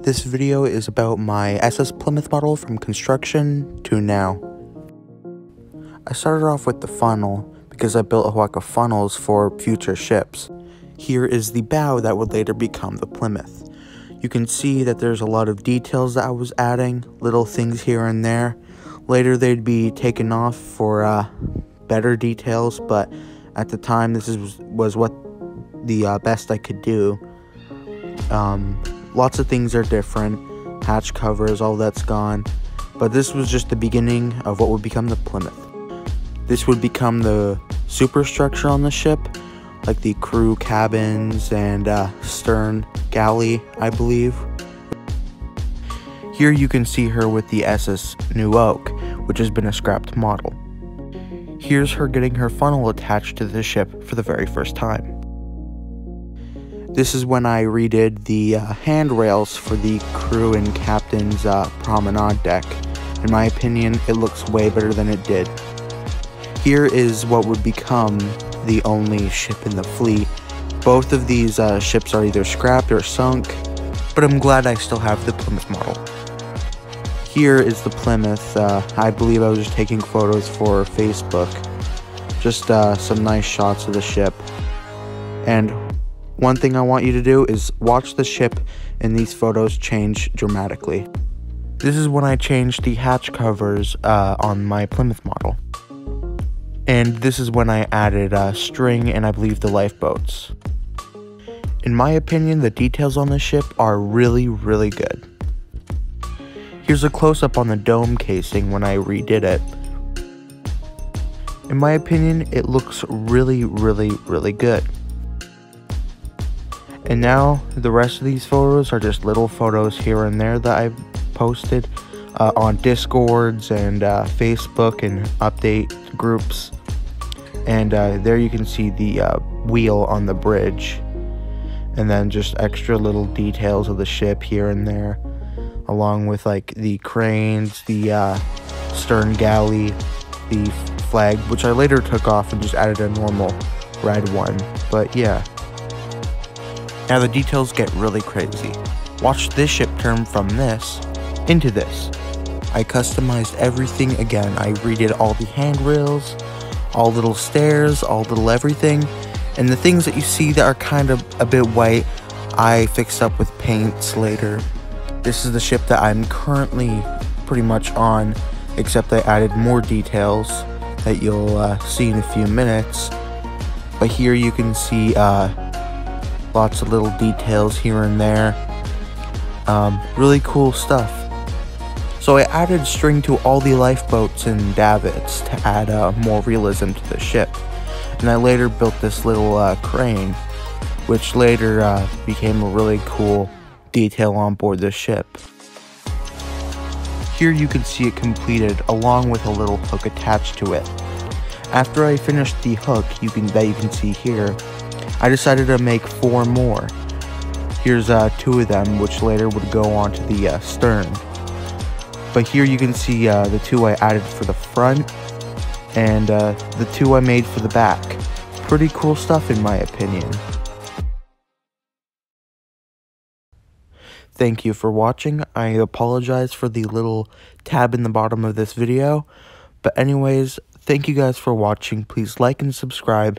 This video is about my SS Plymouth model from construction to now. I started off with the funnel because I built a whack of funnels for future ships. Here is the bow that would later become the Plymouth. You can see that there's a lot of details that I was adding, little things here and there. Later they'd be taken off for uh, better details, but at the time this is, was what the uh, best I could do. Um, lots of things are different, hatch covers, all that's gone, but this was just the beginning of what would become the Plymouth. This would become the superstructure on the ship, like the crew cabins and uh, stern galley, I believe. Here you can see her with the SS New Oak, which has been a scrapped model. Here's her getting her funnel attached to the ship for the very first time. This is when I redid the uh, handrails for the crew and captain's uh, promenade deck. In my opinion, it looks way better than it did. Here is what would become the only ship in the fleet. Both of these uh, ships are either scrapped or sunk, but I'm glad I still have the Plymouth model. Here is the Plymouth. Uh, I believe I was just taking photos for Facebook. Just uh, some nice shots of the ship. And one thing I want you to do is watch the ship in these photos change dramatically. This is when I changed the hatch covers uh, on my Plymouth model. And this is when I added uh, string and I believe the lifeboats. In my opinion, the details on this ship are really, really good. Here's a close-up on the dome casing when I redid it. In my opinion, it looks really, really, really good. And now, the rest of these photos are just little photos here and there that I've posted uh, on Discords and uh, Facebook and update groups. And uh, there you can see the uh, wheel on the bridge. And then just extra little details of the ship here and there. Along with like the cranes, the uh, stern galley, the flag, which I later took off and just added a normal red one. But yeah. Now the details get really crazy. Watch this ship turn from this into this. I customized everything again. I redid all the handrails, all little stairs, all little everything. And the things that you see that are kind of a bit white, I fixed up with paints later. This is the ship that I'm currently pretty much on, except I added more details that you'll uh, see in a few minutes. But here you can see uh, Lots of little details here and there. Um, really cool stuff. So I added string to all the lifeboats and davits to add uh, more realism to the ship. And I later built this little uh, crane, which later uh, became a really cool detail on board the ship. Here you can see it completed along with a little hook attached to it. After I finished the hook you can that you can see here, I decided to make four more. Here's uh, two of them, which later would go onto the uh, stern. But here you can see uh, the two I added for the front, and uh, the two I made for the back. Pretty cool stuff in my opinion. Thank you for watching. I apologize for the little tab in the bottom of this video. But anyways, thank you guys for watching. Please like and subscribe